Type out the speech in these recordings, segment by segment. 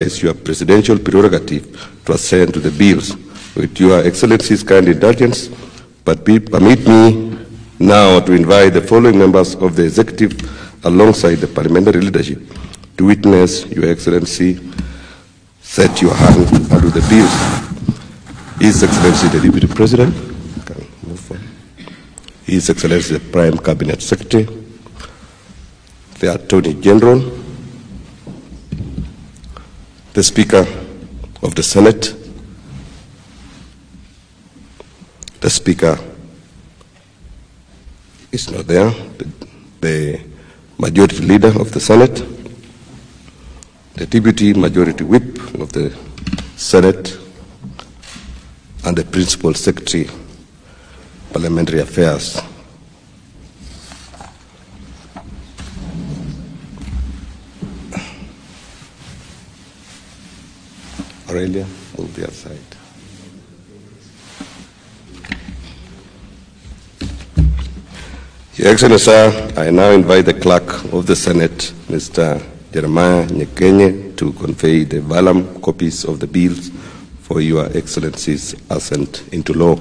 It's your presidential prerogative to assent to the bills. With your Excellency's kind indulgence, but permit me now to invite the following members of the executive alongside the parliamentary leadership to witness your Excellency set your hand under the bills. His Excellency the Deputy President. His Excellency the Prime Cabinet Secretary, the Attorney General, the Speaker of the Senate, the Speaker is not there, the, the Majority Leader of the Senate, the Deputy Majority Whip of the Senate, and the Principal Secretary, Parliamentary Affairs. Aurelia, move the other side. Your Excellency, I now invite the Clerk of the Senate, Mr. Jeremiah Nyegenye, to convey the vellum copies of the bills for Your Excellency's assent into law.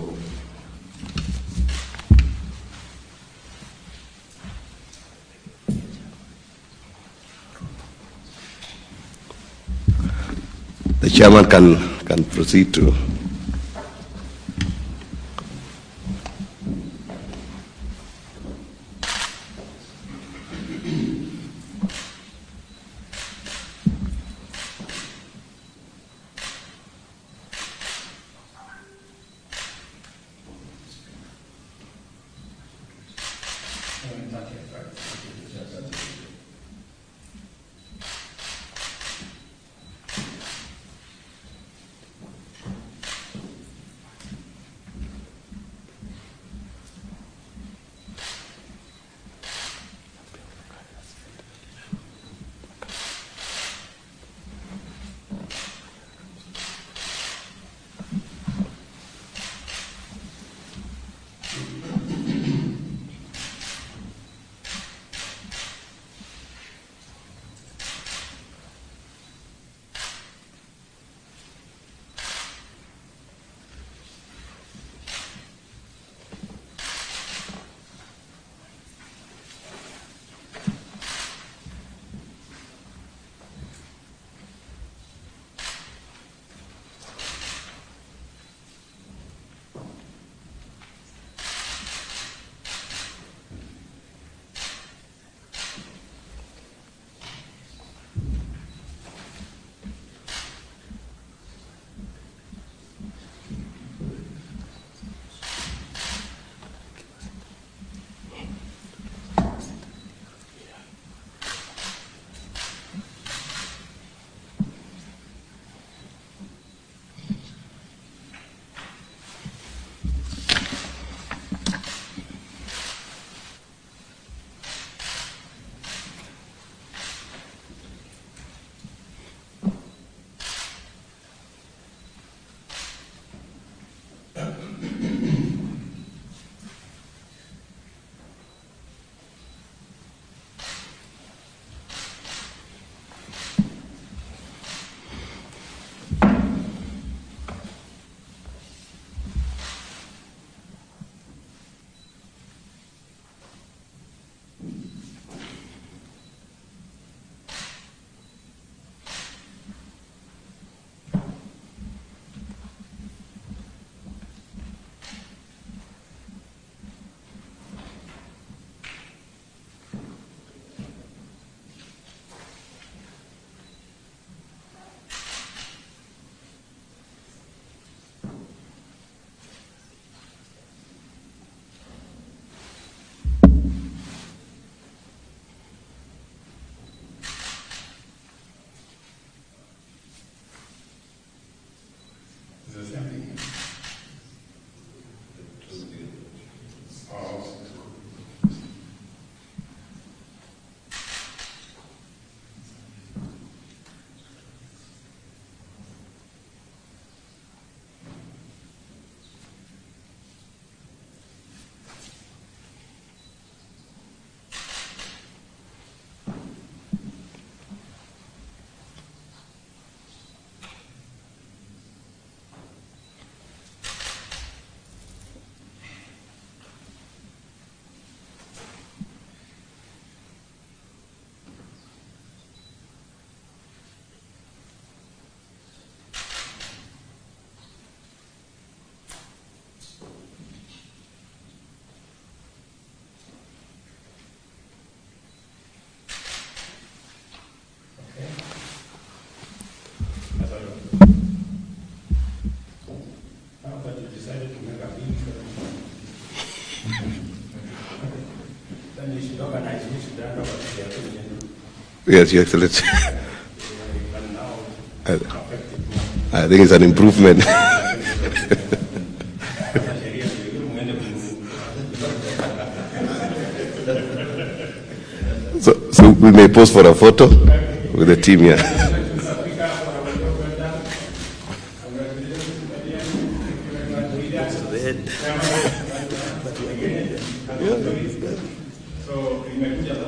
Chairman can, can proceed to. decided to make a big Then you should organize, you should over to the. Yes, Your Excellency. I think it's an improvement. so, so we may pose for a photo with the team here. Imagina